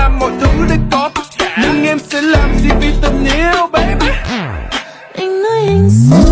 làm mọi thứ để có Nhưng em sẽ làm gì vì tình yêu, baby? Anh nói anh sẽ